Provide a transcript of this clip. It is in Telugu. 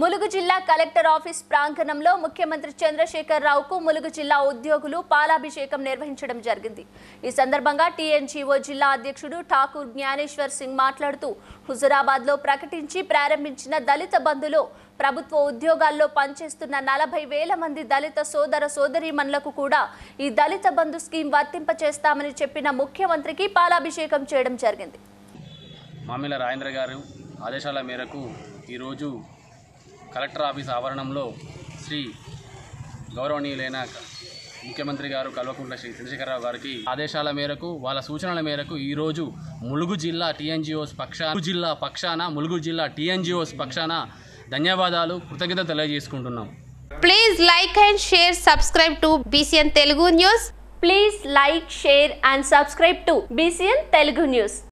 ములుగు జిల్లా కలెక్టర్ ఆఫీస్ ప్రాంగణంలో ముఖ్యమంత్రి చంద్రశేఖర్ రావుకు ములుగు జిల్లా ఉద్యోగులు పాలాభిషేకం నిర్వహించడం జరిగింది. ఈ సందర్భంగా టీఎన్జీఓ జిల్లా అధ్యక్షుడు ఠాకూర్ జ్ఞానేశ్వర్ సింగ్ మాట్లాడుతూ హుజురాబాద్లో ప్రకటించి ప్రారంభించిన దళిత బంధులో ప్రభుత్వ ఉద్యోగాల్లో పనిచేస్తున్న నలభై వేల మంది దళిత సోదర సోదరీమణులకు కూడా ఈ దళిత బంధు స్కీమ్ వర్తింపచేస్తామని చెప్పిన ముఖ్యమంత్రికి పాలాభిషేకం చేయడం జరిగింది. మామిల రాజేంద్ర గారు ఆదేశాల మేరకు ఈరోజు కలెక్టర్ ఆఫీస్ ఆవరణంలో శ్రీ గౌరవనీయులైన ముఖ్యమంత్రి గారు కల్వకుంట్ల శ్రీ చంద్రశేఖరరావు గారికి ఆదేశాల మేరకు వాళ్ళ సూచనల మేరకు ఈరోజు ములుగు జిల్లా టీఎన్జిఓస్ పక్షాన ములుగు జిల్లా పక్షాన ములుగు జిల్లా టీఎన్జిఓస్ పక్షాన ధన్యవాదాలు కృతజ్ఞత తెలియజేసుకుంటున్నాం. Please like and share subscribe to BCN Telugu news please like share and subscribe to BCN Telugu news